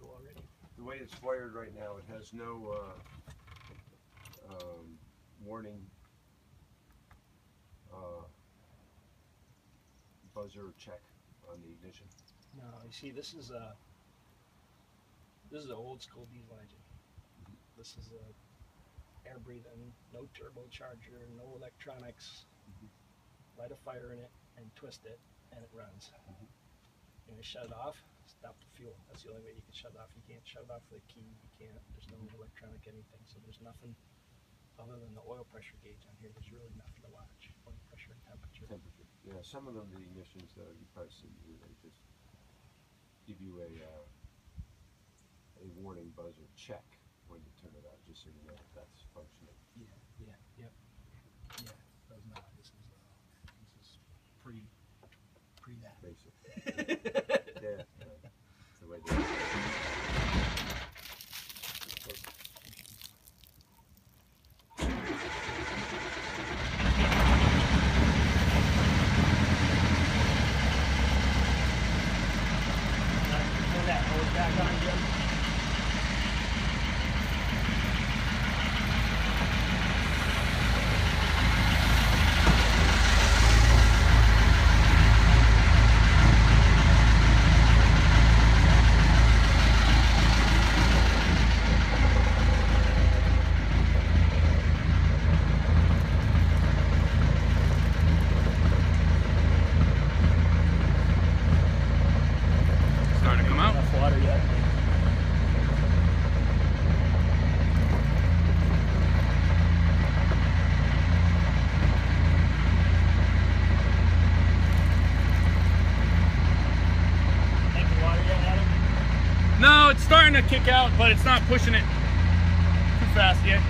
Go already. The way it's wired right now, it has no uh, um, warning uh, buzzer check on the ignition. No, you see, this is a this is an old school diesel engine. This is a air breathing, no turbocharger, no electronics. Mhm. Light a fire in it and twist it, and it runs. Mhm. You're gonna shut it off, stop the fuel. That's the only way you can shut it off. You can't shut it off with a key. You can't. There's no electronic anything. So there's nothing other than the oil pressure gauge on here. There's really nothing to watch. Oil pressure and temperature. Temperature. Yeah, some of them, the ignitions, though, you probably see, they just give you a uh, a warning buzzer check you turn it on, just so you know that that's functioning. Yeah, yeah, yep. Yeah, does not. This is uh, this is pre pre that. Basic. Yeah, yeah. It's the way they. Turn that hose back on, Jim. Starting to come out. Enough water yet. Taking water yet, Adam? No, it's starting to kick out, but it's not pushing it too fast yet.